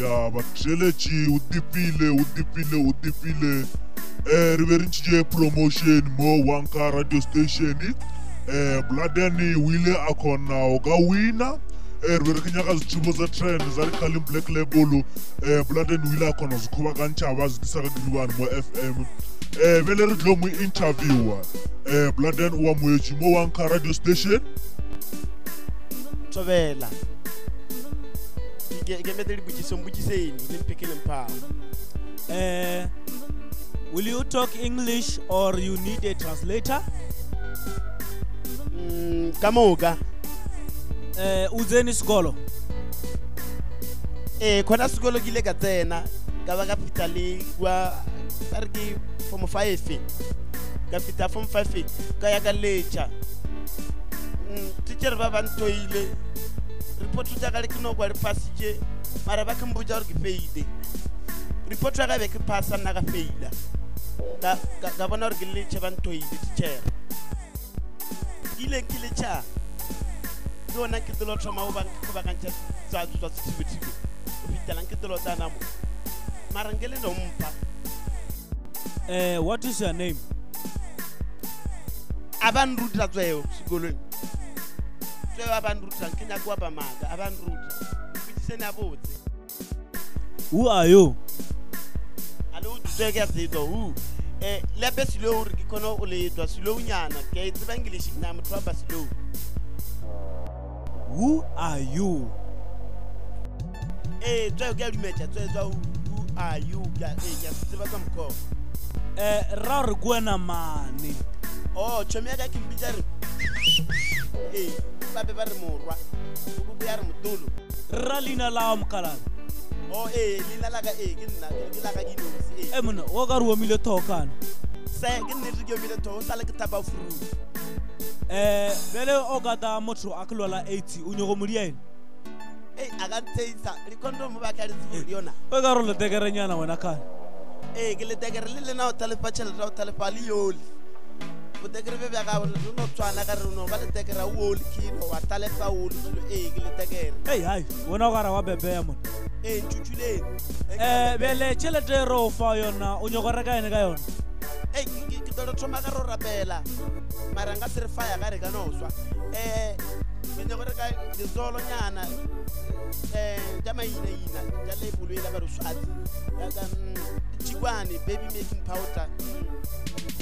ya vatsweleci u tifile u tifile u tifile um eh, ri ve ri cince promotion mo wanka radio station um eh, bladen u yile a khona u ka wina um ri ve ri kenyaka zithumo za trend za ri khalin black label um bladen u yile a khona zi khuvaka nchava zi tisaka kiniwani mo fm um ve leri dlo mu interviewa um bladen u wa muyeci mo wanka radio station tovela ngemedeli eh, will you talk english or you need a translator mm, Kamoga. Eh, uzeni skolo. eh kwa sikolo kile ka tsena ka ba ka fita le kwa a re ke form fomo ka form five ka ya mm, teacher ba ntoile ripoti takareki nogwari pasi je mara vakambuja uri kifeide ripoti rakaveki pasi anakafeida ndavona uri kilechevanitoide tichera ilenkilecha ndiona nkitilo tshoma uvakuvakanca tsvadzu bya switivitivi kufitela nkitilo ta namo mara ngele nomupa eh, what is your name avanirutira tsweyo swikolweni sevavanruta nkenyakuwa pamhaka avanruta kuitise navodze hu ayo aloutitekeaseitwa hu eh, lepe slow rikikona uleitwa slow nyana kaitsiva english namutwamba slow hu ayo e eh, tsweo ke alumeta tsweetswa hu ayo eh, kasitsiva kwa mukoko u ra ri kuwena mani oh, o chomi yaka kimbitari e hey. babe ba re morwa okoko ya re motolo rra leina la mokalana o oh, ee leina laka ee ke nna ke laka dinosi e eh, mona o ka re omile thookana ke nne re ke omile tho sa le ke eh bele o ka ta motho a ke lwala ene ei ba ka ka ke le o o le botekere be bjaka no tshwana ka reno ba letekera o ole kino wa talefa ole kilo ee ke letekere ei hai bona o kare wa bebeya mone ee ntshutshuleng um eh, bele tšhelete e re o fa yona o nyako reka yone ka yona ee ke tole thoma ka ro rapela mara nka se re faya ka re ka noswa um eh, ke nyako reka lesolonyana um eh, ja mainaina ja lepolo e la baroswati jaka jikwane mm, baby making powder mm.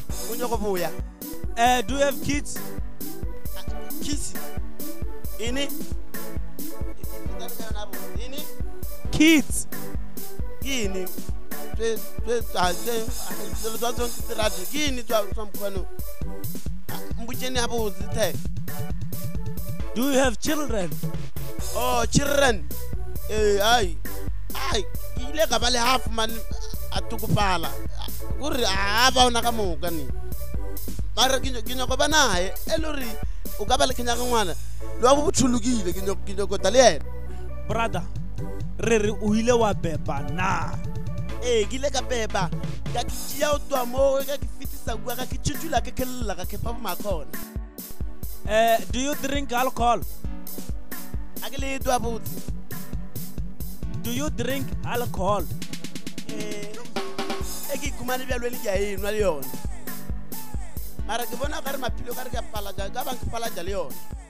kunyokovuya uh, eh, do you have kids kids ini ini kids ini zviro zvacho ndiziradzo kini zvamukwanu mbucheni apo uzite do you have children oh children eh, ai ai ile gaba le half man a tokofala kore a ba ona ka moka ne mare ke nyako ba naye e le gore o ka ba le kenyaka ngwana le wa bo botholokile ke nyakota le ena brother re re o ile wa beba na ee ke ile ka beba ka keea o toa moe ka ke fetisa kua ka ke tshetsula ke kelelela ka kepa boma kgona um eh, do you drink alcohol a ke le e toa botse do you drink alcohol e ke ikhumane bjalwele ke a enwa le yona mara ke bona ka re maphelo ka re ka palaja ka bangke palaja le yona